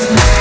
Peace.